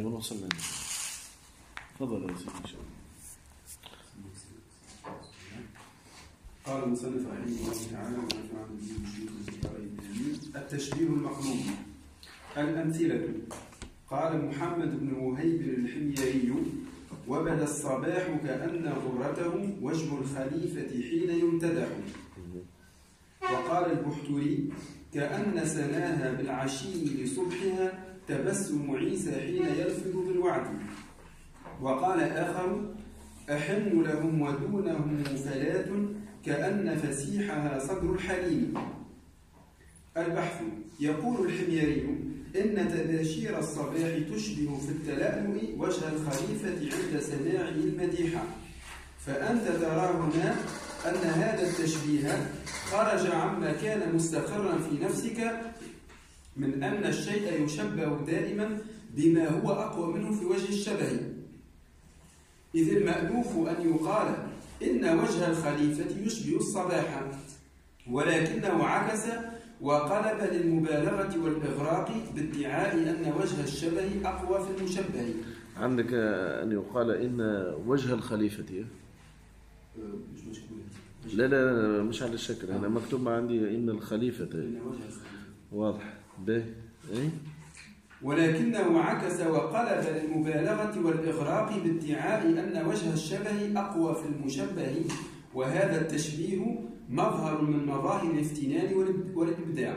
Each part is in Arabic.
أيوة وصلنا تفضل يا سيدي إن شاء الله. قال المصنف رحمه الله تعالى ونفعنا به التشبيه المقلوب الأمثلة. قال محمد بن وهيب الحميري وبدأ الصباح كأن غرته وجه الخليفة حين يمتدح. وقال البحتري كأن سناها بالعشي لصبحها تبسم عيسى حين يلفظ بالوعد. وقال آخر أحن لهم ودونهم فلات كأن فسيحها صدر الحليم. البحث. يقول الحميري إن تباشير الصباح تشبه في التلألؤ وجه الخليفة عند سماعه المديحة فأنت ترى هنا أن هذا التشبيه خرج عما كان مستقرا في نفسك من أن الشيء يشبه دائما بما هو أقوى منه في وجه الشبه. إذ المألوف أن يقال إن وجه الخليفة يشبه الصباح ولكنه عكس وقلب للمبالغة والإغراق بادعاء أن وجه الشبه أقوى في المشبه. عندك أن يقال إن وجه الخليفة. مش مشكلة لا لا لا مش على الشكل أنا مكتوب عندي إن الخليفة. إن وجه الخليفة. واضح. به إيه؟ ولكنه عكس وقلب للمبالغة والإغراق بادعاء أن وجه الشبه أقوى في المشبه وهذا التشبيه مظهر من مظاهر الافتنان والإب- والإبداع.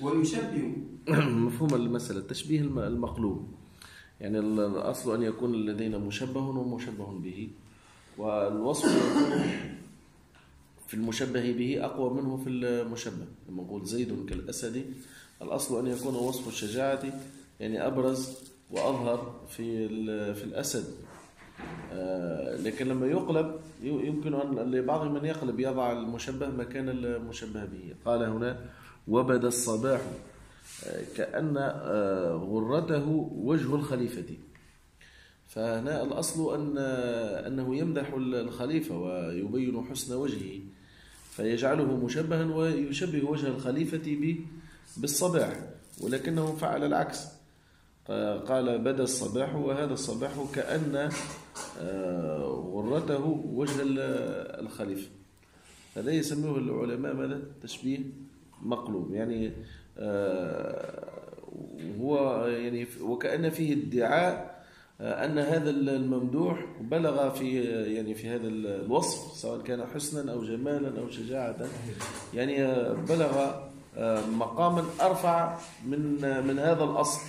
ويشبه مفهوم المسألة التشبيه الم- المقلوب. يعني ال- الأصل أن يكون لدينا مشبه ومشبه به. والوصف يكون في المشبه به أقوى منه في المشبه. لما نقول زيد كالأسد الأصل أن يكون وصف الشجاعة يعني أبرز وأظهر في في الأسد. آه، لكن لما يقلب يمكن أن لبعض من يقلب يضع المشبه مكان المشبه به. قال هنا وبدا الصباح. آه، كأن آه، غرته وجه الخليفة. فهنا الأصل أن أنه يمدح الخليفة ويبين حسن وجهه. فيجعله مشبها ويشبه وجه الخليفة بالصباح ولكنه فعل العكس. قال بدا الصباح وهذا الصباح كأن آه، غرته وجه ال- الخليفة. هذا يسميه العلماء ماذا؟ تشبيه مقلوب. يعني آه، هو يعني وكأن فيه ادعاء أن هذا الممدوح بلغ في يعني في هذا الوصف سواء كان حسنا أو جمالا أو شجاعة يعني آه، بلغ آه، مقاما أرفع من من هذا الأصل.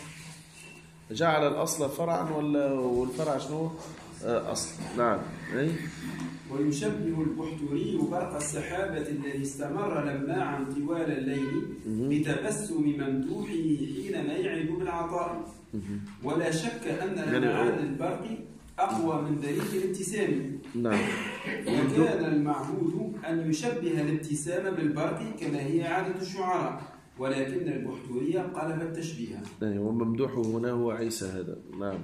جعل الأصل فرعا والفرع شنو؟ آه، أصل. نعم. أي ويشبه البحتري برق السحابة الذي استمر لماعا طوال الليل بتبسم ممدوحه حينما يعد بالعطاء. ولا شك أن يعني لمعان البرق أقوى من دليل الابتسام. نعم. وكان المعهود أن يشبه الابتسام بالبرق كما هي عادة الشعراء ولكن البحتري قلب التشبيه. يعني وممدوحه هنا هو عيسى هذا. نعم.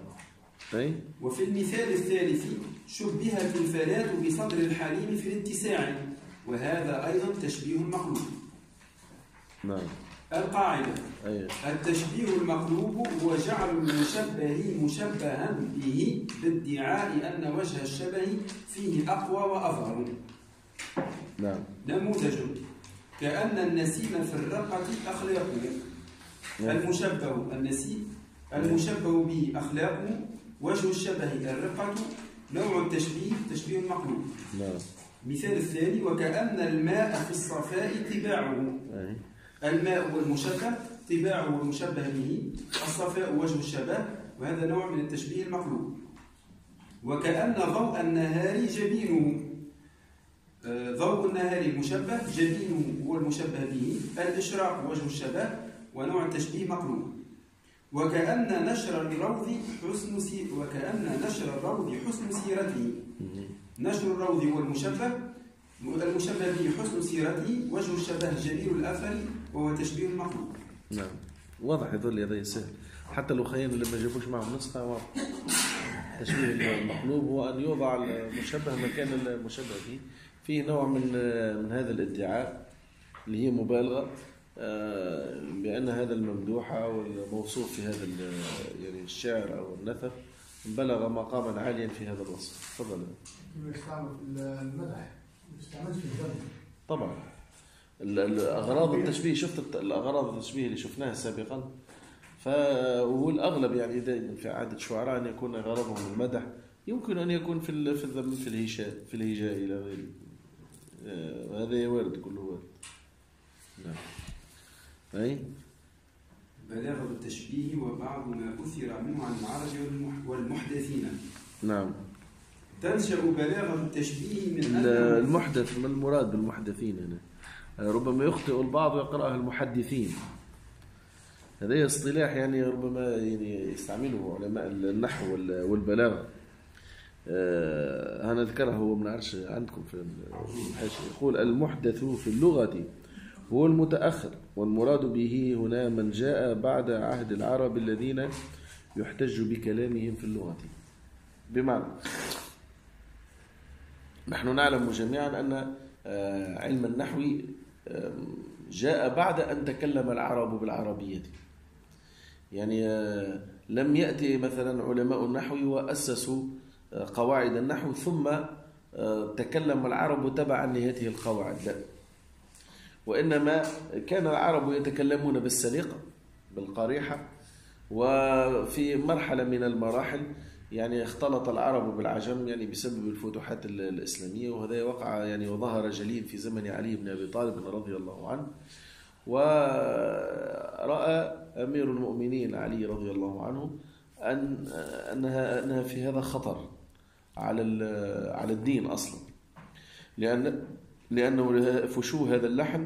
أي؟ وفي المثال الثالث شبهت الفلاة بصدر الحليم في الاتساع وهذا أيضا تشبيه مقلوب نعم. القاعدة أي. التشبيه المقلوب هو جعل المشبه مشبها به بادعاء أن وجه الشبه فيه أقوى وأظهر. نعم. نموذج كأن النسيم في الرقة أخلاقه. المشبه النسيم المشبه به أخلاقه وجه الشبه الرقة نوع التشبيه تشبيه مقلوب نعم. مثال الثاني وكأن الماء في الصفاء طباعه أي. الماء والمشبه طباعه والمشبه به. الصفاء وجه الشبه وهذا نوع من التشبيه المقلوب وكأن ضوء النهار جبينه. آه، ضوء النهار المشبه جبينه هو المشبه به. الإشراق وجه الشبه ونوع التشبيه مقلوب وكأن نشر الروض حسن سي وكأن نشر الروض حسن سيرته. نشر الروض هو المشبه المشبه به حسن سيرته وجه الشبه جميل الأثر وهو تشبيه مقلوب نعم. واضح يظل هذا سهل حتى خينا اللي ما جابوش معهم نسخة واضح. التشبيه المقلوب هو أن يوضع المشبه مكان المشبه به فيه نوع من من هذا الادعاء اللي هي مبالغة. بأن هذا الممدوح أو الموصوف في هذا يعني الشعر أو النثر بلغ مقاما عاليا في هذا الوصف. تفضل. يستعمل في المدح ما يستعملش في الذم. طبعا. الأغراض التشبيه شفت الأغراض التشبيه اللي شفناها سابقا؟ فهو الأغلب يعني دائما في عادة الشعراء أن يكون غرضهم المدح يمكن أن يكون في في الذم في الهجاء في الهجاء إلى غيره آه، هذا وارد كله وارد نعم. أي؟ بلاغة التشبيه وبعض ما أثر منه عن العرب والمحدثين. نعم. تنشأ بلاغة التشبيه من المحدث ما المراد بالمحدثين هنا؟ ربما يخطئ البعض ويقرأها المحدثين. هذا اصطلاح يعني ربما يعني يستعمله علماء النحو والبلاغة. أه هنذكره هو ما نعرفش عندكم في الحاشية يقول المحدث في اللغة هو المتأخر والمراد به هنا من جاء بعد عهد العرب الذين يحتج بكلامهم في اللغة. بمعنى نحن نعلم جميعا أن آه، علم النحو جاء بعد أن تكلم العرب بالعربية. يعني آه، لم يأتي مثلا علماء النحو وأسسوا آه، قواعد النحو ثم تكلم العرب تبعا لهذه القواعد. لا. وإنما كان العرب يتكلمون بالسليقة بالقريحة وفي مرحلة من المراحل يعني اختلط العرب بالعجم يعني بسبب الفتوحات الإسلامية وهذا وقع يعني وظهر جليل في زمن علي بن أبي طالب رضي الله عنه. ورأى أمير المؤمنين علي رضي الله عنه أن أنها أنها في هذا خطر على على الدين أصلا لأن لأنه فشو هذا اللحن.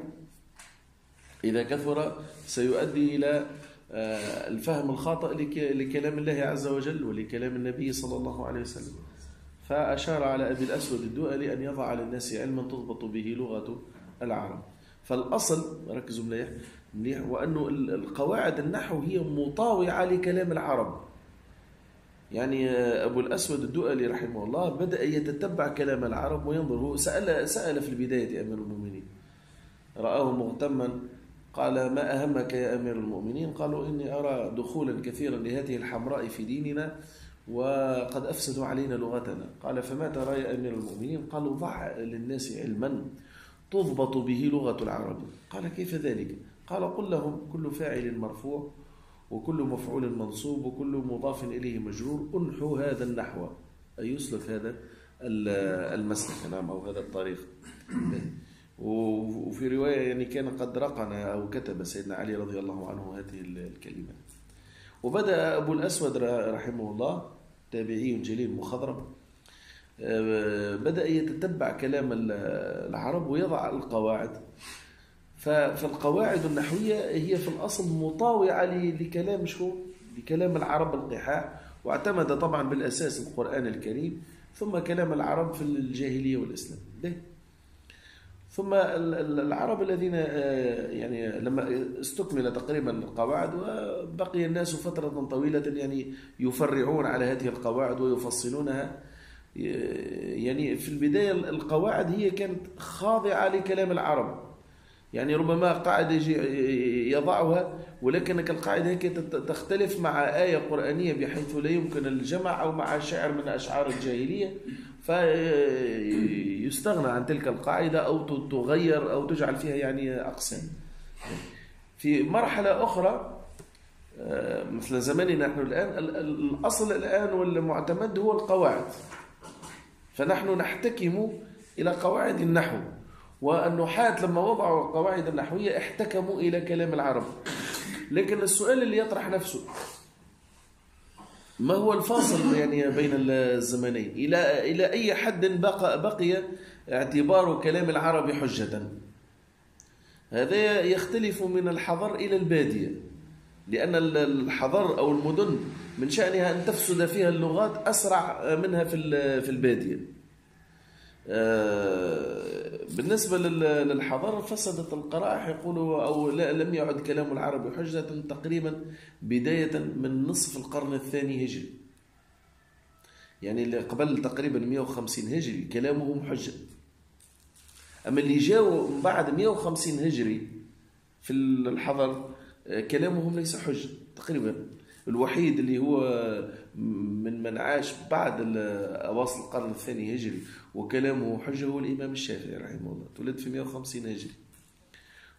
إذا كثر سيؤدي إلى آه، الفهم الخاطئ لكلام الله عز وجل ولكلام النبي صلى الله عليه وسلم. فأشار على أبي الأسود الدؤلي أن يضع للناس علما تضبط به لغة العرب. فالأصل ركزوا مليح مليح وأنه القواعد النحو هي مطاوعة لكلام العرب. يعني أبو الأسود الدؤلي رحمه الله بدأ يتتبع كلام العرب وينظر. هو سأل, سأل في البداية أمير المؤمنين. رآه مغتما قال ما أهمك يا أمير المؤمنين؟ قالوا إني أرى دخولا كثيرا لهذه الحمراء في ديننا وقد أفسدوا علينا لغتنا. قال فما ترى يا أمير المؤمنين؟ قالوا ضع للناس علما تضبط به لغة العرب. قال كيف ذلك؟ قال قل لهم كل فاعل مرفوع وكل مفعول منصوب وكل مضاف إليه مجرور. أنحوا هذا النحو. أي يسلك هذا المسلك. نعم أو هذا الطريق. وفي رواية يعني كان قد رقن أو كتب سيدنا علي رضي الله عنه هذه الكلمة. وبدأ أبو الأسود رحمه الله تابعي جليل مخضرم آه، بدأ يتتبع كلام العرب ويضع القواعد. فالقواعد النحوية هي في الأصل مطاوعة لكلام شو؟ لكلام العرب القحاع واعتمد طبعا بالأساس القرآن الكريم ثم كلام العرب في الجاهلية والإسلام. ده. ثم العرب الذين آه، يعني لما استكمل تقريبا القواعد وبقي الناس فترة طويلة يعني يفرعون على هذه القواعد ويفصلونها. يعني في البداية القواعد هي كانت خاضعة لكلام العرب. يعني ربما قاعدة يضعها ولكن القاعدة هيك تختلف مع آية قرآنية بحيث لا يمكن الجمع أو مع شعر من أشعار الجاهلية. فيستغنى عن تلك القاعدة أو تغير أو تجعل فيها يعني أقسام. في مرحلة أخرى آه، مثل زماننا نحن الآن الأصل الآن والمعتمد هو القواعد. فنحن نحتكم إلى قواعد النحو. والنحاة لما وضعوا القواعد النحوية احتكموا إلى كلام العرب. لكن السؤال اللي يطرح نفسه ما هو الفاصل يعني بين الزمنين؟ إلى إلى أي حد بقى بقي اعتبار كلام العرب حجة؟ هذا يختلف من الحضر إلى البادية لأن الحضر أو المدن من شأنها أن تفسد فيها اللغات أسرع منها في البادية. بالنسبة للحضارة فسدت القرائح يقولوا أو لا لم يعد كلام العرب حجة تقريبا بداية من نصف القرن الثاني هجري. يعني اللي قبل تقريبا 150 هجري كلامهم حجة. أما اللي جاوا من بعد 150 هجري في الحضر آه، كلامهم ليس حجة تقريبا. الوحيد اللي هو من من عاش بعد أواصل القرن الثاني هجري وكلامه حجة هو الإمام الشافعي رحمه الله. تولد في 150 هجري.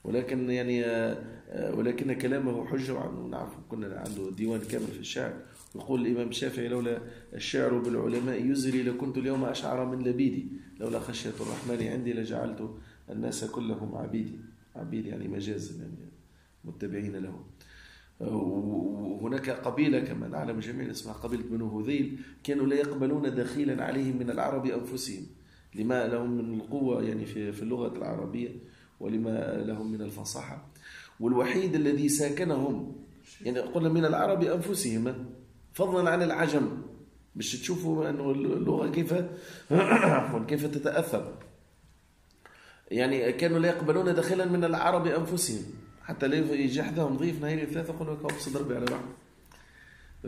ولكن يعني آه، ولكن كلامه حجة وعن- نعرف كنا عنده ديوان كامل في الشعر. يقول الإمام الشافعي لولا الشعر بالعلماء يزري لكنت اليوم أشعر من لبيدي. لولا خشية الرحمن عندي لجعلت الناس كلهم عبيدي. عبيد يعني مجازا يعني متبعين له. وهناك قبيلة كما نعلم جميعا اسمها قبيلة بنو هذيل كانوا لا يقبلون دخيلا عليهم من العرب أنفسهم. لما لهم من القوة يعني في اللغة العربية ولما لهم من الفصاحة. والوحيد الذي ساكنهم يعني قلنا من العرب أنفسهم فضلا عن العجم. باش تشوفوا أنه اللغة كيف كيف تتأثر. يعني كانوا لا يقبلون دخلا من العرب أنفسهم. حتى لا يجي حداهم ضيف نهاري ثلاثة يقول لك أقصد ضربي على روحه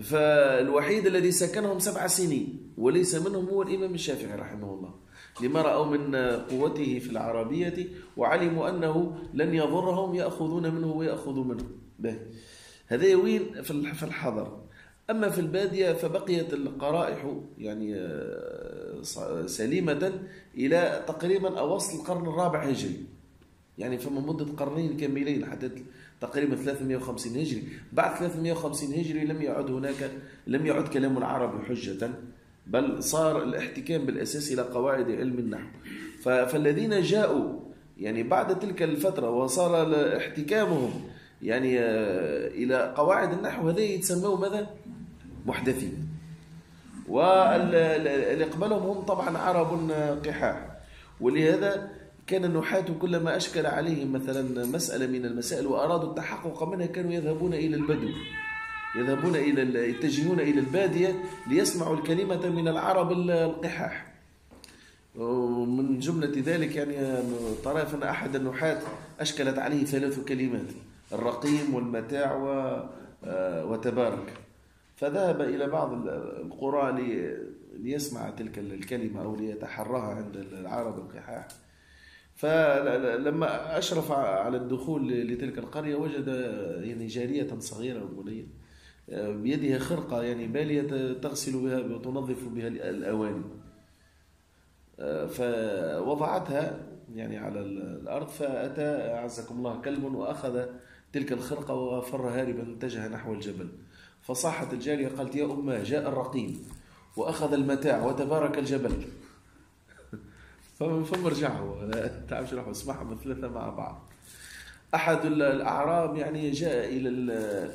فالوحيد الذي سكنهم سبع سنين وليس منهم هو الإمام الشافعي رحمه الله. لما رأوا من قوته في العربية وعلموا أنه لن يضرهم يأخذون منه ويأخذوا منه. به. هذا وين في في الحضر. أما في البادية فبقيت القرائح يعني آه، سليمة إلى تقريبا أواسط القرن الرابع هجري. يعني فما مدة قرنين كاملين حتى تقريبا 350 هجري. بعد 350 هجري لم يعد هناك لم يعد كلام العرب حجة بل صار الاحتكام بالأساس إلى قواعد علم النحو. فالذين جاءوا يعني بعد تلك الفترة وصار احتكامهم يعني آه، إلى قواعد النحو هذا يتسموا ماذا؟ محدثين. واللي قبلهم هم طبعا عرب قحاح. ولهذا كان النحاة كلما أشكل عليهم مثلا مسألة من المسائل وأرادوا التحقق منها كانوا يذهبون إلى البدو يذهبون إلى يتجهون إلى البادية ليسمعوا الكلمة من العرب القحاح. ومن جملة ذلك يعني طرف أحد النحاة أشكلت عليه ثلاث كلمات الرقيم والمتاع و- وتبارك. فذهب إلى بعض ال- القرى لي- ليسمع تلك الكلمة أو ليتحراها عند العرب القحاح. فلما أشرف على الدخول لتلك القرية وجد يعني جارية صغيرة بنية بيدها خرقة يعني بالية تغسل بها وتنظف بها الأواني. فوضعتها يعني على الأرض فأتى أعزكم الله كلب وأخذ تلك الخرقة وفر هاربا اتجه نحو الجبل. فصاحت الجارية قالت يا أمة جاء الرقيم وأخذ المتاع وتبارك الجبل. ثم رجعوا تعرف شنو اسمعهم الثلاثة مع بعض. أحد الأعراب يعني جاء إلى ال-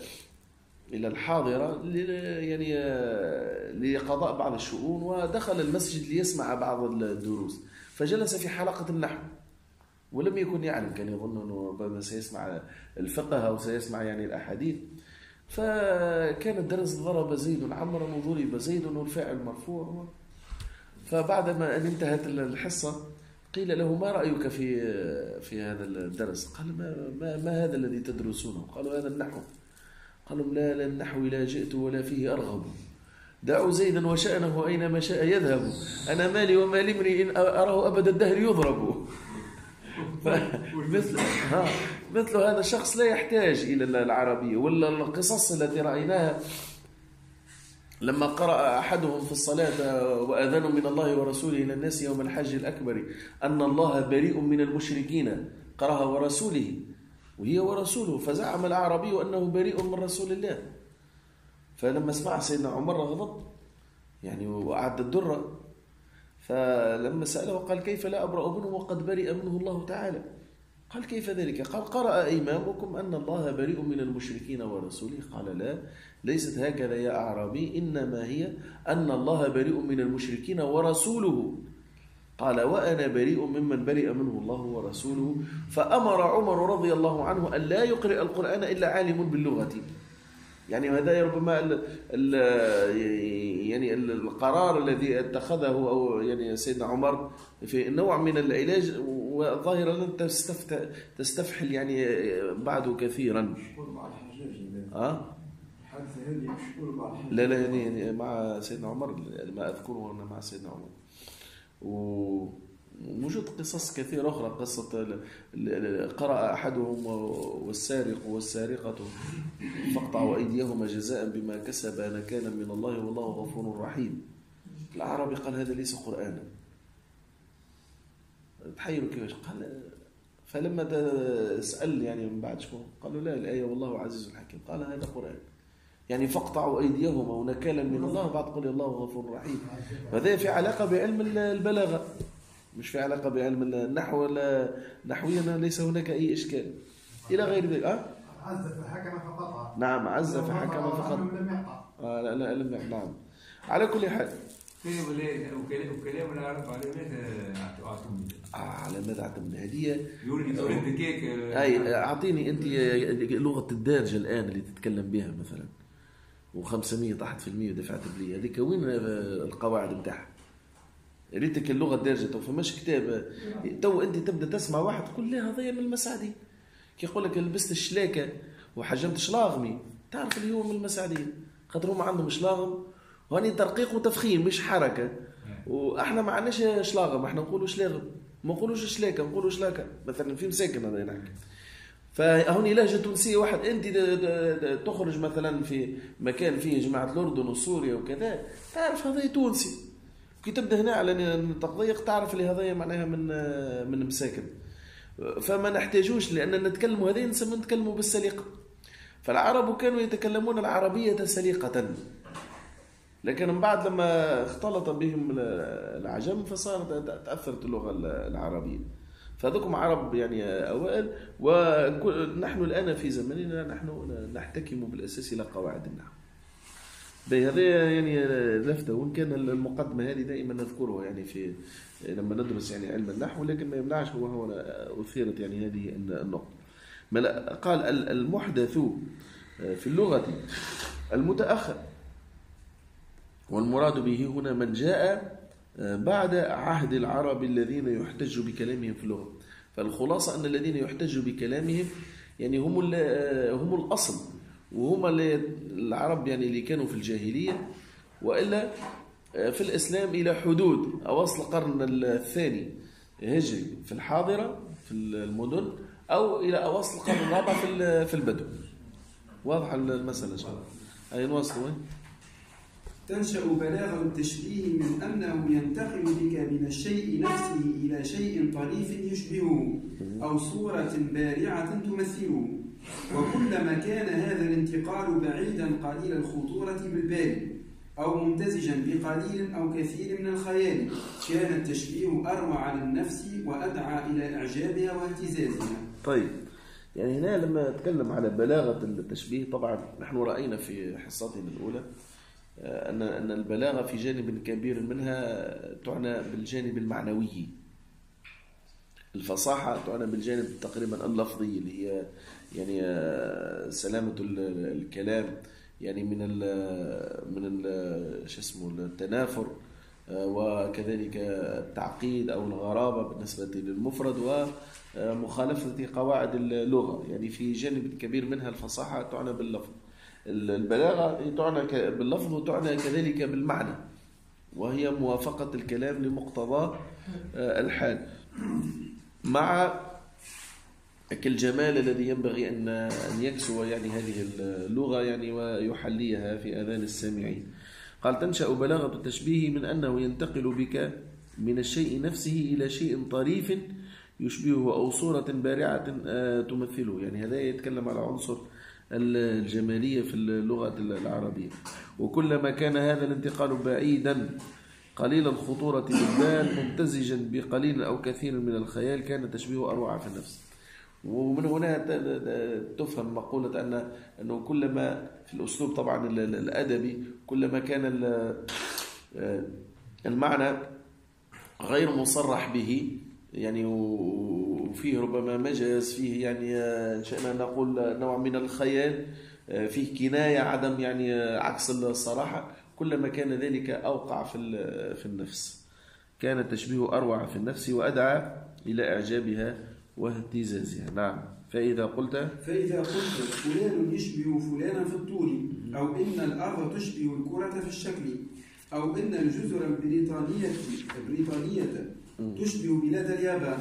إلى الحاضرة ل- يعني آه، لقضاء بعض الشؤون ودخل المسجد ليسمع بعض الدروس. فجلس في حلقة النحو ولم يكن يعلم كان يظن ربما سيسمع الفقه أو سيسمع يعني الأحاديث. فكان الدرس ضرب زيد عمرا وضرب زيد والفاعل مرفوع. فبعدما أن انتهت الحصة قيل له ما رأيك في في هذا الدرس؟ قال ما, ما, ما هذا الذي تدرسونه؟ قالوا هذا النحو. قالوا لا لا النحو لا جئت ولا فيه أرغب. دعوا زيدا وشأنه أينما شاء يذهب. أنا مالي ومال امرئ إن أراه أبد الدهر يضرب. مثل ها مثل هذا الشخص لا يحتاج إلى العربية ولا القصص التي رأيناها. لما قرأ أحدهم في الصلاة وأذان من الله ورسوله إلى الناس يوم الحج الأكبر أن الله بريء من المشركين قرأها ورسوله وهي ورسوله فزعم الأعرابي أنه بريء من رسول الله. فلما سمع سيدنا عمر غضب يعني وأعد الدرة فلما سأله قال كيف لا أبرأ منه وقد برئ منه الله تعالى؟ قال كيف ذلك؟ قال قرأ إمامكم أن الله بريء من المشركين ورسوله؟ قال لا ليست هكذا يا أعرابي إنما هي أن الله بريء من المشركين ورسوله. قال وأنا بريء ممن برئ منه الله ورسوله. فأمر عمر رضي الله عنه أن لا يقرأ القرآن إلا عالم باللغة. يعني هذا ربما ال ال يعني القرار الذي اتخذه أو يعني سيدنا عمر في نوع من العلاج وظاهرا لن تستفحل يعني بعده كثيرا. مع الحجاج. آه؟ لا لا يعني يعني مع سيدنا عمر ما اذكره أنا مع سيدنا عمر. و موجود قصص كثيرة أخرى قصة قرأ أحدهم والسارق والسارقة فاقطعوا أيديهما جزاء بما كسب نكالا من الله والله غفور رحيم. الأعرابي قال هذا ليس قرآنا. تحيروا كيفاش؟ قال فلما سأل يعني من بعد شكون قالوا لا الآية والله عزيز حكيم. قال هذا قرآن. يعني فاقطعوا أيديهما ونكالا من الله بعد قل الله غفور رحيم. هذا في علاقة بعلم البلاغة. مش في علاقة بعلم النحو ولا نحويا ليس هناك أي إشكال. إلى غير ذلك أه؟ عز فحكم فقطع نعم عز فحكم فقط. لم يقطع آه لا لا لم نعم. على كل حال. وكلام العرب على ماذا اعطوني آه على ماذا اعتمد هذه أي أعطيني أنت لغة الدارجة الآن اللي تتكلم بها مثلا. و500 طاحت في المية ودفعت بلي. هذيك وين القواعد نتاعها؟ ريتك اللغة الدارجة تو فماش كتاب. تو أنت تبدأ تسمع واحد تقول لا هذايا من المسعدي كي يقول لك لبست الشلاكة وحجمت شلاغمي تعرف اللي هو من المسعدية خاطر هما عندهم شلاغم وهاني ترقيق وتفخيم مش حركة. وأحنا ما عندناش شلاغم إحنا نقولوا شلاغم. ما نقولوش شلاكة نقولوا شلاكة مثلا في مساكن هذا نحكي فهوني لهجة تونسية واحد. د- تخرج مثلا في مكان فيه جماعة الأردن وسوريا وكذا تعرف هذا تونسي. كي تبدأ هنا على التضييق تعرف اللي هذايا معناها من من مساكن. فما نحتاجوش لأن نتكلموا هذين نسمى نتكلموا بالسليقة. فالعرب كانوا يتكلمون العربية سليقة. لكن من بعد لما اختلط بهم العجم فصارت تأثرت اللغة العربية. فهذوكم عرب يعني أوائل ونحن الآن في زمننا نحن نحتكم بالأساس إلى قواعد النحو. بي هذا يعني لفتة وإن كان المقدمة هذه دائما نذكرها يعني في لما ندرس يعني علم النحو لكن ما يمنعش هو هنا أثيرت يعني هذه لا- قال ال- المحدث في اللغة المتأخر والمراد به هنا من جاء بعد عهد العرب الذين يحتج بكلامهم في اللغة. فالخلاصة أن الذين يحتج بكلامهم يعني هم ال- هم الأصل وهم العرب يعني اللي كانوا في الجاهلية وإلا في الإسلام إلى حدود أواصل القرن الثاني هجري في الحاضرة في المدن أو إلى أواصل القرن الرابع في ال- في البدو واضح المسألة إن شاء الله أي نواصل وين؟ تنشأ بلاغة التشبيه من أنه ينتقل بك من الشيء نفسه إلى شيء طريف يشبهه أو صورة بارعة تمثله. وكلما كان هذا الانتقال بعيدا قليل الخطورة بالبال أو ممتزجا بقليل أو كثير من الخيال كان التشبيه أروع للنفس وأدعى إلى إعجابها واهتزازها طيب يعني هنا لما أتكلم على بلاغة التشبيه طبعا نحن رأينا في حصتنا الأولى أن أن البلاغة في جانب كبير منها تعنى بالجانب المعنوي. الفصاحة تعنى بالجانب تقريبا اللفظي اللي هي يعني آه، سلامة ال- الكلام. يعني من ال من ال شو اسمه التنافر آه، وكذلك التعقيد أو الغرابة بالنسبة للمفرد ومخالفة قواعد اللغة. يعني في جانب كبير منها الفصاحة تعنى باللفظ. البلاغة تعنى باللفظ وتعنى كذلك بالمعنى وهي موافقة الكلام لمقتضى آه، الحال. مع الجمال الذي ينبغي أن أن يكسو يعني هذه اللغة يعني ويحليها في آذان السامعين. قال تنشأ بلاغة التشبيه من أنه ينتقل بك من الشيء نفسه إلى شيء طريف يشبهه أو صورة بارعة آه، تمثله. يعني هذا يتكلم على عنصر الجمالية في اللغة العربية. وكلما كان هذا الانتقال بعيدا قليل الخطورة بالبال ممتزجا بقليل أو كثير من الخيال كان تشبيهه أروع في النفس. ومن هنا تفهم مقولة أن أنه كلما في الأسلوب طبعا ال- ال- الأدبي كلما كان آه، المعنى غير مصرح به يعني وفيه ربما مجاز فيه يعني آه، إن شئنا نقول نوع من الخيال آه، فيه كناية عدم يعني آه، عكس الصراحة. كلما كان ذلك أوقع في في النفس. كان التشبيه أروع في النفس وأدعى إلى إعجابها واهتزازها. نعم. فإذا قلت؟ فإذا قلت فلان يشبه فلانا في الطول أو إن الأرض تشبه الكرة في الشكل أو إن الجزر البريطانية البريطانية تشبه بلاد اليابان.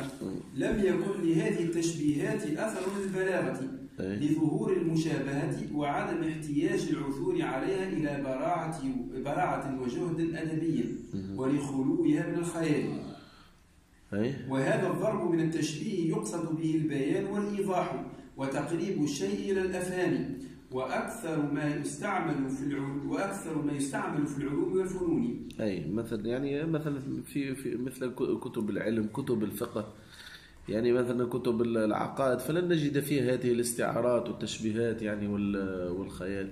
لم يكن لهذه التشبيهات أثر للبلاغة أي. لظهور المشابهة وعدم احتياج العثور عليها إلى براعة براعة وجهد أدبي ولخلوها من الخيال. أي وهذا الضرب من التشبيه يقصد به البيان والإيضاح وتقريب الشيء إلى الأفهام. وأكثر ما يستعمل في العلوم وأكثر ما يستعمل في العلوم والفنون أي مثلا يعني مثلا في في مثل كتب العلم كتب الفقه. يعني مثلا كتب العقائد فلن نجد فيها هذه الاستعارات والتشبيهات يعني وال- والخيال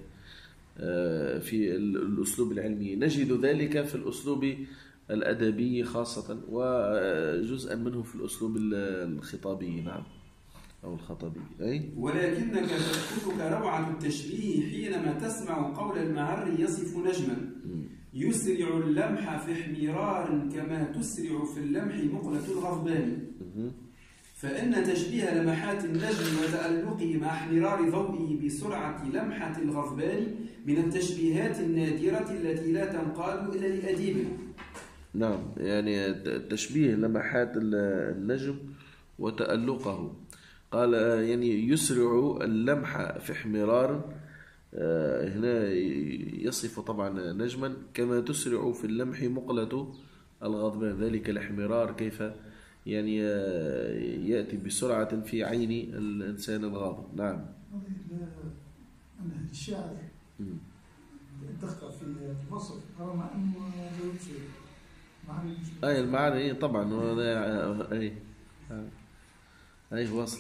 آه، في ال- الأسلوب العلمي. نجد ذلك في الأسلوب الأدبي خاصة وجزءا منه في الأسلوب ال- الخطابي. نعم. أو الخطبي. أي؟ ولكنك تسكتك روعة التشبيه حينما تسمع قول المعري يصف نجما. يسرع اللمح في احمرار كما تسرع في اللمح مقلة الغضبان. فإن تشبيه لمحات النجم وتألقه مع احمرار ضوئه بسرعة لمحة الغضبان من التشبيهات النادرة التي لا تنقاد إلا لأديب نعم يعني تشبيه لمحات ال- النجم وتألقه. قال آه، يعني يسرع اللمح في احمرار. آه، هنا يصف طبعا نجما. كما تسرع في اللمح مقلة الغضبان ذلك الاحمرار كيف يعني آه، يأتي بسرعة في عين الإنسان الغاضب. نعم. الشاعر الدقة في الوصف رغم أنه معنى أي المعاني طبعا. وهذا- أي. أي وصل.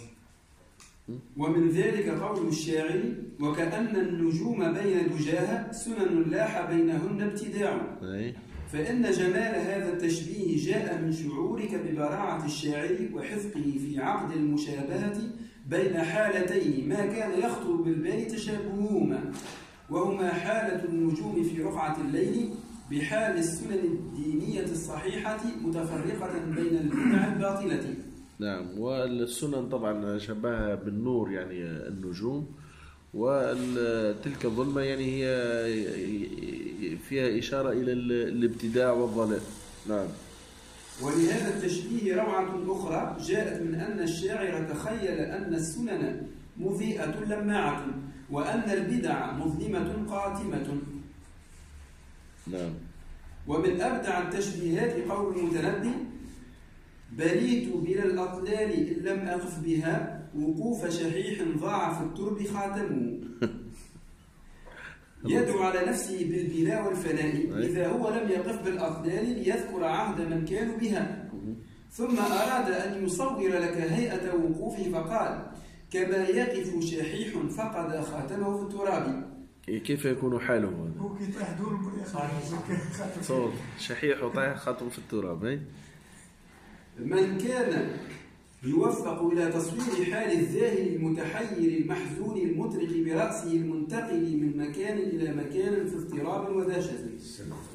ومن ذلك قول الشاعر وكأن النجوم بين دجاها سنن لاح بينهن ابتداع. فإن جمال هذا التشبيه جاء من شعورك ببراعة الشاعر وحفظه في عقد المشابهة بين حالتين ما كان يخطر بالبال تشابههما وهما حالة النجوم في رقعة الليل بحال السنن الدينية الصحيحة متفرقة بين البدع الباطلة. نعم. والسنن طبعا شبهها بالنور يعني النجوم. وتلك الظلمة يعني هي فيها إشارة إلى الابتداع والضلال. نعم. ولهذا التشبيه روعة أخرى جاءت من أن الشاعر تخيل أن السنن مضيئة لماعة وأن البدع مظلمة قاتمة. نعم. ومن أبدع التشبيهات قول المتنبي بليت بلا الأطلال إن لم أقف بها وقوف شحيح ضاع في الترب خاتمه. يدعو على نفسه بالبلاء والفناء. إذا هو لم يقف بالأطلال ليذكر عهد من كانوا بها. ثم أراد أن يصور لك هيئة وقوفه فقال كما يقف شحيح فقد خاتمه في التراب. كيف يكون حاله هذا؟ هو كي طيح دور شحيح وطايح خاطر في التراب؟ من كان يوفق إلى تصوير حال الذاهل المتحير المحزون المطرق برأسه المنتقل من مكان إلى مكان في اضطراب ودهشة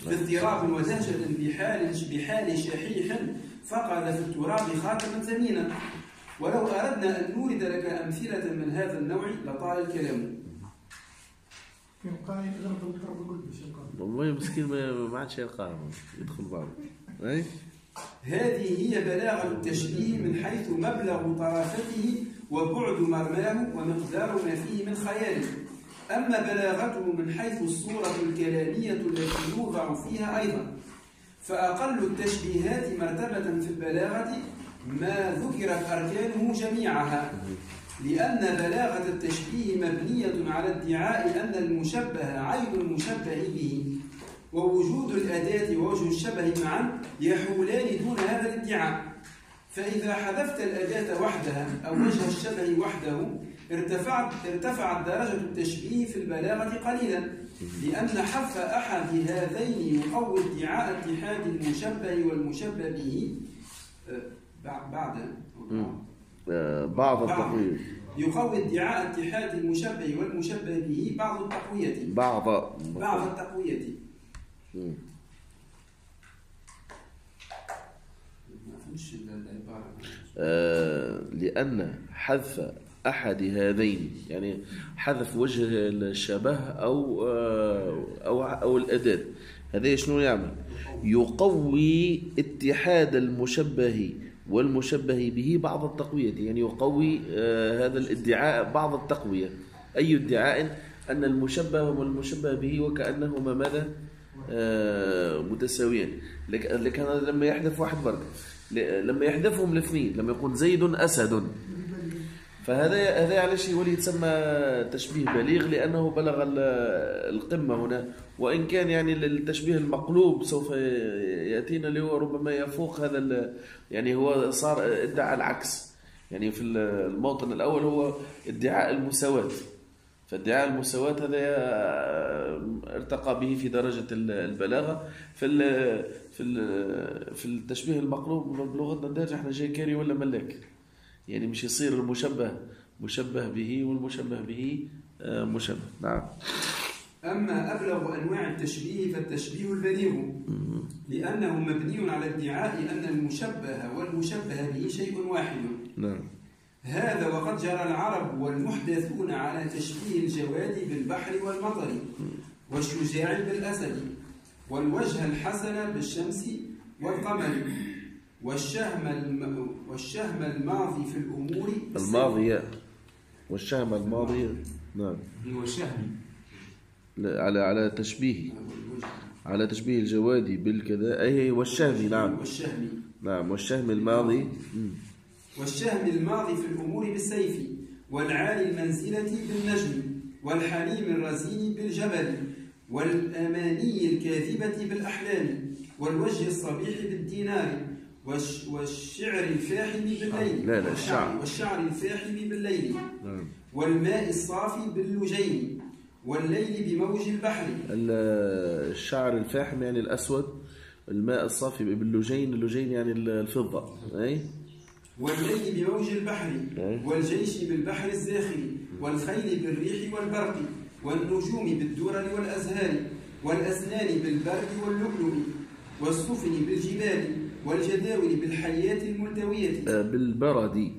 في اضطراب ودهشة بحال بحال شحيح فقد في التراب خاتما ثمينا ولو أردنا أن نورد لك أمثلة من هذا النوع لطال الكلام. والله مسكين ما عادش يلقاه يدخل بعض؟ هذه هي بلاغة التشبيه من حيث مبلغ طرافته وبعد مرماه ومقدار ما فيه من خيال أما بلاغته من حيث الصورة الكلامية التي يوضع فيها أيضا فأقل التشبيهات مرتبة في البلاغة ما ذكرت أركانه جميعها لأن بلاغة التشبيه مبنية على ادعاء أن المشبه عين المشبه به. ووجود الأداة ووجه الشبه معا يحولان دون هذا الادعاء. فإذا حذفت الأداة وحدها أو وجه الشبه وحده ارتفعت ارتفعت درجة التشبيه في البلاغة قليلا لأن حذف أحد هذين يقوي ادعاء اتحاد المشبه والمشبه به. بع- بعد آه، بعض التقويم يقوي ادعاء اتحاد المشبه والمشبه به بعض التقوية. بعض. بعض التقوية. آه، لأن حذف أحد هذين يعني حذف وجه الشبه أو آه، أو أو الأداة. هذا شنو يعمل؟ يقوي اتحاد المشبه والمشبه به بعض التقوية يعني يقوي آه، هذا الادعاء بعض التقوية. أي ادعاء؟ أن المشبه والمشبه به وكأنهما ماذا؟ آه، متساويان. لك- لكن لما يحذف واحد برك لما يحذفهم الاثنين لما يقول زيد أسد. فهذا هذا علاش يولي يتسمى تشبيه بليغ لأنه بلغ ال- القمة هنا. وإن كان يعني التشبيه المقلوب سوف يأتينا اللي هو ربما يفوق هذا يعني هو صار ادعى العكس. يعني في الموطن الأول هو إدعاء المساواة. فادعاء المساواة هذا ارتقى به في درجة البلاغة. في ال في ال في التشبيه المقلوب بلغتنا الدارجة إحنا جاي كاري ولا ملاك؟ يعني مش يصير المشبه مشبه به والمشبه به آه، مشبه. نعم. أما أبلغ أنواع التشبيه فالتشبيه البليغ لأنه مبني على ادعاء أن المشبه والمشبه به شيء واحد. نعم. هذا وقد جرى العرب والمحدثون على تشبيه الجواد بالبحر والمطر والشجاع بالأسد والوجه الحسن بالشمس والقمر والشهم الم... والشهم الماضي في الأمور. الماضية والشهم الماضي نعم. هو الشهم لا، على على تشبيه على تشبيه الجوادي بالكذا أي والشهم نعم. والشهم. نعم والشهم الماضي. مم. والشهم الماضي في الأمور بالسيف والعالي المنزلة بالنجم والحليم الرزين بالجبل والأماني الكاذبة بالأحلام والوجه الصبيح بالدينار والش والشعر الفاحم بالليل. لا، لا، الشعر. والشعر الفاحم بالليل. نعم. والماء الصافي باللجين والليل بموج البحر. ال- الشعر الفاحم يعني الأسود الماء الصافي باللجين اللجين يعني الفضة أي؟ والليل بموج البحر أي. والجيش بالبحر الزاخر والخيل بالريح والبرق والنجوم بالدرر والأزهار والأسنان بالبرد واللؤلؤ والسفن بالجبال والجداول بالحيات الملتوية. آه، بالبرد.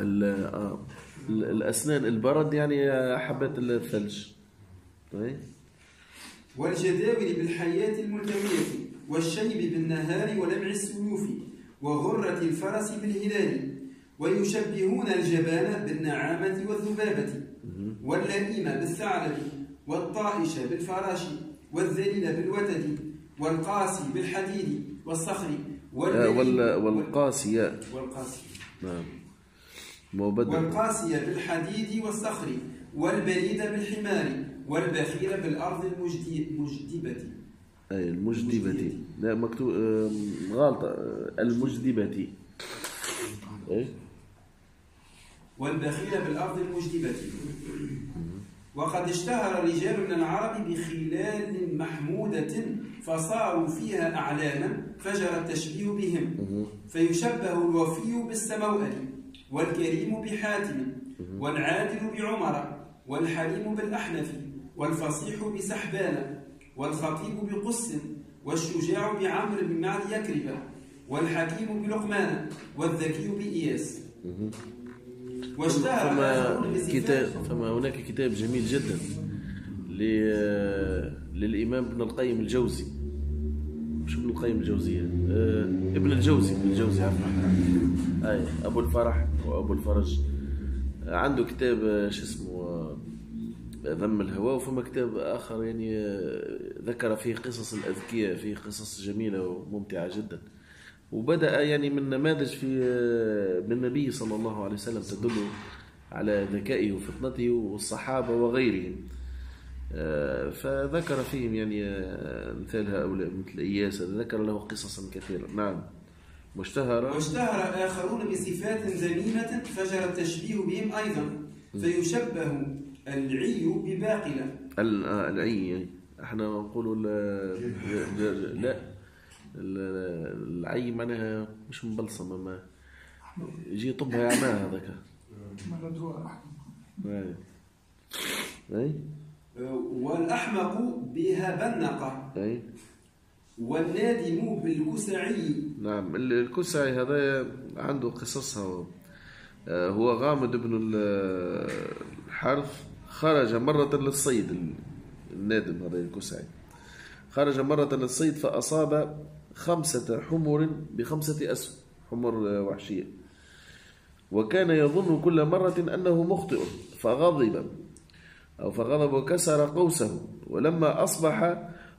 ال- آه، ال- الأسنان البرد يعني حبات الثلج. أي والجداول بالحيات الملتوية والشيب بالنهار ولمع السيوف. وغرة الفرس بالهلال ويشبهون الجبال بالنعامة والذبابة واللئيم بالثعلب والطائش بالفراش والذليل بالوتد والقاسي بالحديد والصخر آه، والقاسية. والقاسي نعم. والقاسية بالحديد والصخر والبليد بالحمار والبخيل بالأرض المجدبة. المجدبة. لا مكتوب غلطة آه، المجدبة. أي. والبخيل بالأرض المجدبة. وقد اشتهر رجال من العرب بخلال محمودة فصاروا فيها أعلاما فجرى التشبيه بهم. فيشبه الوفي بالسموأل والكريم بحاتم والعادل بعمر والحليم بالأحنف والفصيح بسحبان. والخطيب بقس والشجاع بعمرو بن معد يكرب والحكيم بلقمان والذكي بإياس. واشتهر فما بصفات- كتاب فما هناك كتاب جميل جدا للإمام ابن القيم الجوزي. مش ابن القيم الجوزية آه، ابن الجوزي ابن الجوزي عفوا. أي أبو الفرح وأبو الفرج. آه، عنده كتاب آه، شو اسمه؟ آه، ذم الهوى وفما كتاب آخر يعني آه، ذكر فيه قصص الأذكياء فيه قصص جميلة وممتعة جدا. وبدأ يعني من نماذج في من النبي صلى الله عليه وسلم تدل على ذكائه وفطنته والصحابة وغيرهم. آه، فذكر فيهم يعني آه، مثال هؤلاء مثل إياس ذكر له قصصا كثيرة. نعم. مشتهرة؟ واشتهر آخرون بصفات ذميمة فجرى التشبيه بهم أيضا فيشبه العي بباقلة ال- آه، العي. إحنا نقول لا لا. ال- العي معناها مش مبلصمة ما يجي يطبها يعماها هذاك. أي. والأحمق بها بنقة أي. والنادم بالكسعي. نعم ال- الكسعي هذا عنده قصصها. آه، هو غامد بن ال- الحارث. خرج مرة للصيد النادم هذا الكسعي خرج مرة للصيد فأصاب خمسة حمر بخمسة أسهم حمر وحشية. وكان يظن كل مرة أنه مخطئ فغضب أو فغضب وكسر قوسه. ولما أصبح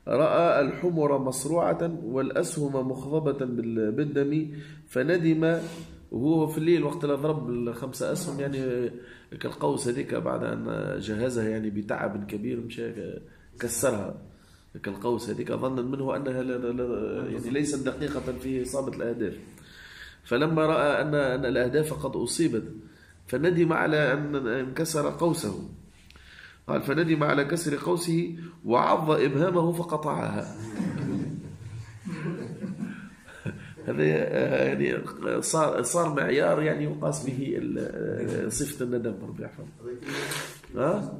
رأى الحمر مصروعة والأسهم مخضبة بال- بالدم فندم وهو في الليل وقت اللي ضرب الخمسة أسهم يعني كالقوس هذيك بعد أن جهزها يعني بتعب كبير مشى كسرها. كالقوس هذيك ظنا منه أنها يعني ليست دقيقة في إصابة الأهداف. فلما رأى أن أن الأهداف قد أصيبت فندم على أن انكسر قوسه. قال فندم على كسر قوسه وعض إبهامه فقطعها. هذا يعني صار صار معيار يعني يقاس به ال- صفة الندم ربي يحفظه ها؟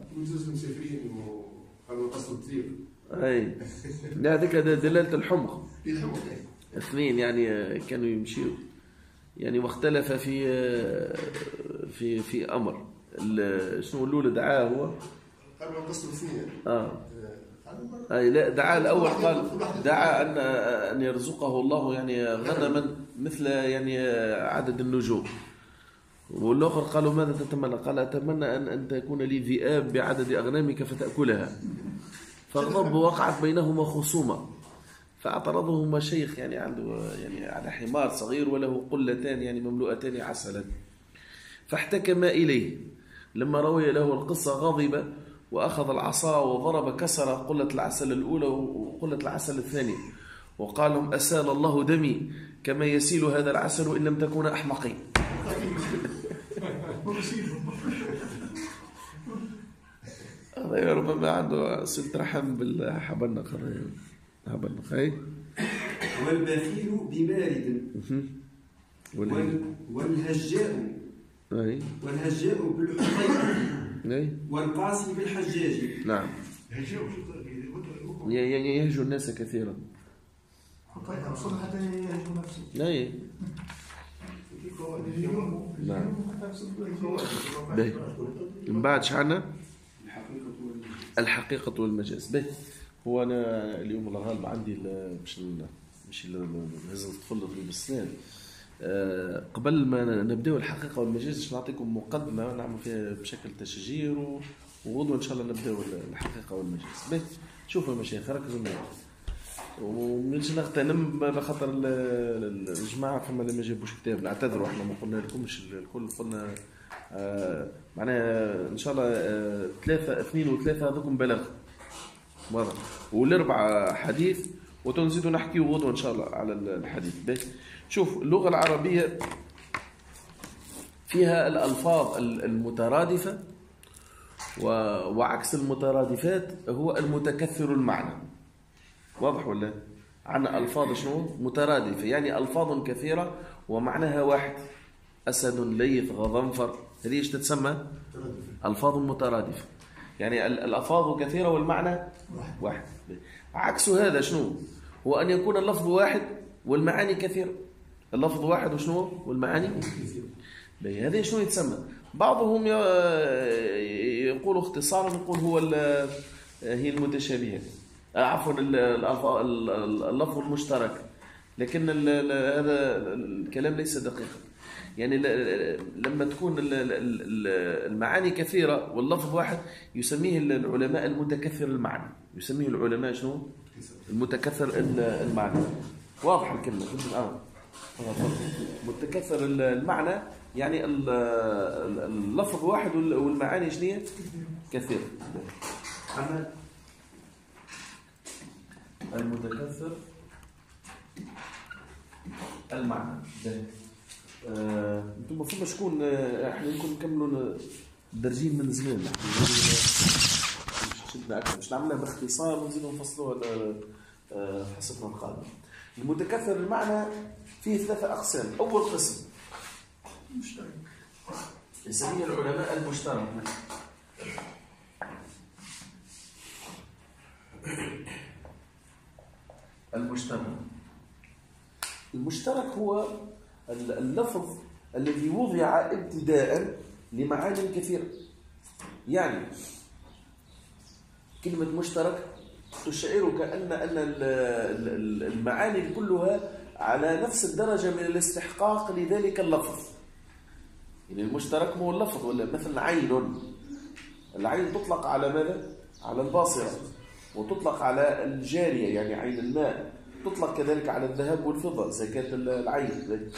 أي. لا هذيك دلالة الحمق. يحبوا اثنين يعني كانوا يمشيوا يعني واختلف في في في أمر. شنو الأولى دعاه هو؟ قالوا قصر اثنين. آه. أي لا دعا الأول قال دعا أن أن يرزقه الله يعني غنما مثل يعني عدد النجوم. والآخر قالوا ماذا تتمنى؟ قال أتمنى أن أن تكون لي ذئاب بعدد أغنامك فتأكلها. فغضب وقعت بينهما خصومة. فاعترضهما شيخ يعني عنده يعني على حمار صغير وله قلتان يعني مملوءتان عسلا. فاحتكم إليه. لما روي له القصة غضب وأخذ العصا وضرب كسر قله العسل الأولى وقله العسل الثانية وقال لهم أسال الله دمي كما يسيل هذا العسل إن لم تكونا احمقين هذا ربما عنده صلة رحم بالحبنق حبنق اي والبخيل بمارد. والهجاء. والهجاء بالحقيقة. اي والقاسي بالحجاج. نعم. هجوا شو- ي- ي- يهجو الناس كثيرا. حتى يوصل حتى نفسه. اي نعم. باهي من بعد شعنا؟ الحقيقة وال- الحقيقة والمجاز. به. هو أنا اليوم الغالب عندي ال- مش ال- مش ال- لازم تدخل بالسنان آه، قبل ما نبداو الحقيقة والمجاز باش نعطيكم مقدمة نعمل فيها بشكل تشجير و- وغدوة إن شاء الله نبداو الحقيقة والمجاز به شوفوا يا مشايخ ركزوا معي ومنش نغتنم بخاطر ال- ال- الجماعة فما اللي ما جابوش كتاب نعتذروا إحنا ما قلنا لكمش الكل قلنا آه معناها إن شاء الله آه ثلاثة اثنين وثلاثة هذوكم بلغ واضح والأربعة حديث وتنزيدوا نحكي غدوة إن شاء الله على الحديث. به شوف اللغة العربية فيها الألفاظ المترادفة وعكس المترادفات هو المتكثر المعنى. واضح ولا؟ عندنا ألفاظ شنو؟ مترادفة يعني ألفاظ كثيرة ومعناها واحد. أسد ليث غضنفر. هذه إيش تتسمى؟ ألفاظ مترادفة. يعني ال- الألفاظ كثيرة والمعنى واحد. عكس هذا شنو؟ هو أن يكون اللفظ واحد والمعاني كثيرة. اللفظ واحد وشنو؟ والمعاني؟ هذه شنو يتسمى؟ بعضهم يقول اختصارا يقول هو هي المتشابهات آه، عفوا اللفظ المشترك. لكن هذا الكلام ليس دقيقا يعني لما تكون ال- ال- ال- المعاني كثيرة واللفظ واحد يسميه العلماء المتكثر المعنى. يسميه العلماء شنو؟ المتكثر ال- المعنى. واضح الكلمة. الآن. متكثر ال- المعنى يعني ال- ال- اللفظ واحد وال- والمعاني كثيرة أما المتكثر المعنى. آه، أنتم المفروض شكون آه، إحنا يمكن نكملوا درجين من زمان. مش شدنا أكثر؟ مش نعملها باختصار ونزيدوا نفصلوها آه، حصتنا القادمة. المتكثر المعنى فيه ثلاثة أقسام. أول قسم. مشترك يسميه العلماء المشترك. المشترك. المشترك هو ال- اللفظ الذي وضع ابتداء لمعان كثيرة. يعني كلمة مشترك تشعرك أن أن ال- ال- ال- المعاني كلها على نفس الدرجة من الاستحقاق لذلك اللفظ. يعني المشترك هو اللفظ ولا مثلا عين؟ العين تطلق على ماذا؟ على الباصرة وتطلق على الجارية يعني عين الماء. تطلق كذلك على الذهب والفضة زكاة العين.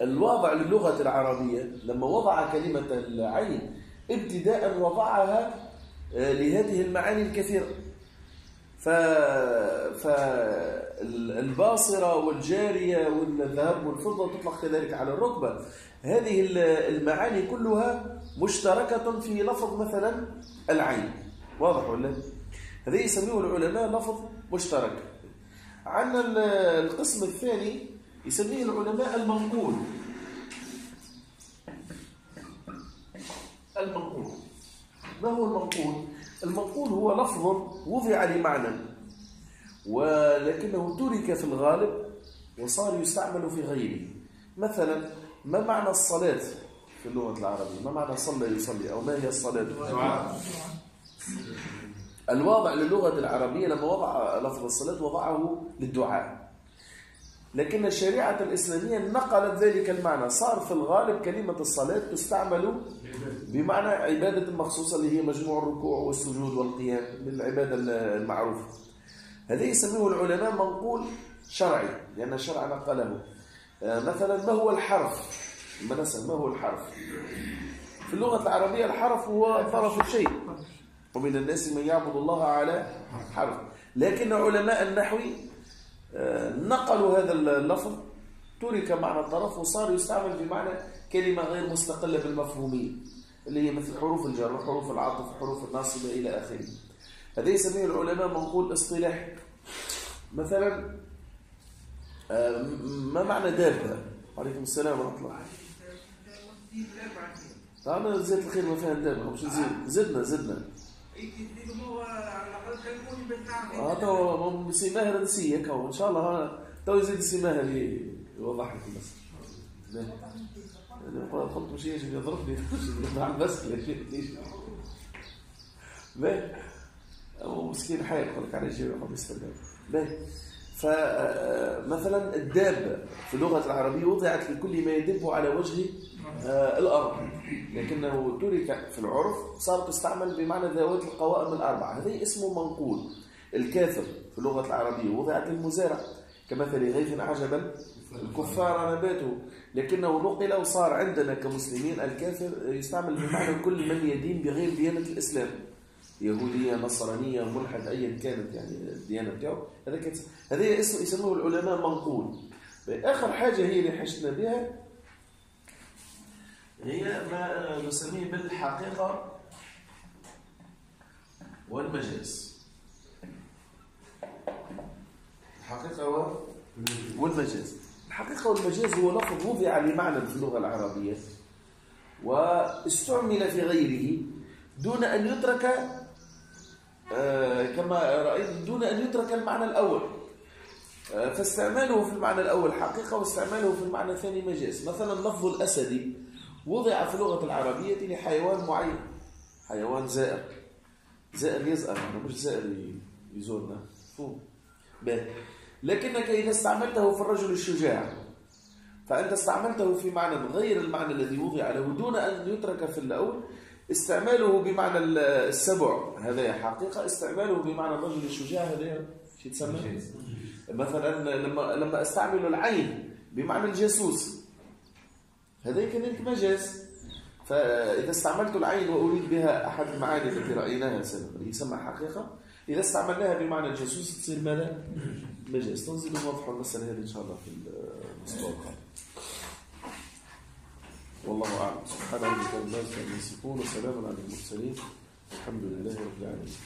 الواضع للغة العربية لما وضع كلمة العين ابتداء وضعها آه، لهذه المعاني الكثيرة. ف... فالباصرة والجارية والذهب والفضة تطلق كذلك على الركبة. هذه ال- المعاني كلها مشتركة في لفظ مثلا العين. واضح ولا؟ هذا يسميه العلماء لفظ مشترك. عندنا ال- القسم الثاني يسميه العلماء المنقول. المنقول. ما هو المنقول؟ المنقول هو لفظ وضع لمعنى ولكنه ترك في الغالب وصار يستعمل في غيره. مثلا ما معنى الصلاة في اللغة العربية؟ ما معنى صلى يصلي؟ أو ما هي الصلاة؟ الواضع للغة العربية لما وضع لفظ الصلاة وضعه للدعاء. لكن الشريعة الإسلامية نقلت ذلك المعنى. صار في الغالب كلمة الصلاة تستعمل بمعنى عبادة مخصوصة اللي هي مجموع الركوع والسجود والقيام من العبادة المعروفة. هذا يسميه العلماء منقول شرعي لأن الشرع نقله. آه، مثلا ما هو الحرف؟ نسأل ما هو الحرف؟ في اللغة العربية الحرف هو طرف الشيء. ومن الناس من يعبد الله على حرف. لكن علماء النحو آه، نقلوا هذا اللفظ. ترك معنى الطرف وصار يستعمل بمعنى كلمة غير مستقلة بالمفهومية. اللي هي مثل حروف الجر وحروف العطف وحروف الناصبة إلى آخره. هذا يسميه العلماء منقول اصطلاحي مثلا آه، ما معنى دابة؟ وعليكم السلام ورحمة الله. تعالى زيت الخير ما فيها دابة مش نزيد زدنا زدنا. آه تو سي ماهر نسيك هو ان شاء الله تو يزيد ي- يوضح لك بس. باهي. قلت مش مع بس ليش باهي هو مسكين حي يقول لك على باهي فمثلا الدابة في اللغة العربية وضعت لكل ما يدب على وجه آه، الأرض. لكنه ترك في العرف صار تستعمل بمعنى ذوات القوائم الأربعة. هذا اسمه منقول. الكافر في اللغة العربية وضعت للمزارع كمثل غيث عجبا الكفار نباته. لكنه نقل وصار عندنا كمسلمين الكافر يستعمل بمعنى كل من يدين بغير ديانة الإسلام. يهودية نصرانية ملحد أيا كانت يعني الديانة بتاعه. هذا كانت هذا اسم يسموه العلماء منقول. آخر حاجة هي اللي حشنا بها هي ما نسميه بالحقيقة والمجاز الحقيقة والمجاز الحقيقة والمجاز هو لفظ وضع لمعنى في اللغة العربية. واستعمل في غيره دون أن يترك آه، كما رأيت دون أن يترك المعنى الأول. آه، فاستعماله في المعنى الأول حقيقة واستعماله في المعنى الثاني مجاز. مثلا لفظ الأسدي وضع في اللغة العربية لحيوان معين. حيوان زائر. زائر يزأر مش زائر يزورنا. باهي. لكنك إذا استعملته في الرجل الشجاع فأنت استعملته في معنى غير المعنى الذي وضع له دون أن يترك في الأول استعماله بمعنى ال- السبع. هذا حقيقة. استعماله بمعنى الرجل الشجاع هذا شو تسمى مثلا لما لما أستعمل العين بمعنى الجاسوس هذا كذلك مجاز. فإذا استعملت العين وأريد بها أحد المعاني التي رأيناها سابقا يسمى حقيقة. إذا استعملناها بمعنى الجاسوس تصير ماذا؟ مجاز تنزل نوضح المسألة هذه إن شاء الله في القادم. والله أعلم. سبحانه وتعالى يصفون وسلام على المرسلين. الحمد لله رب العالمين.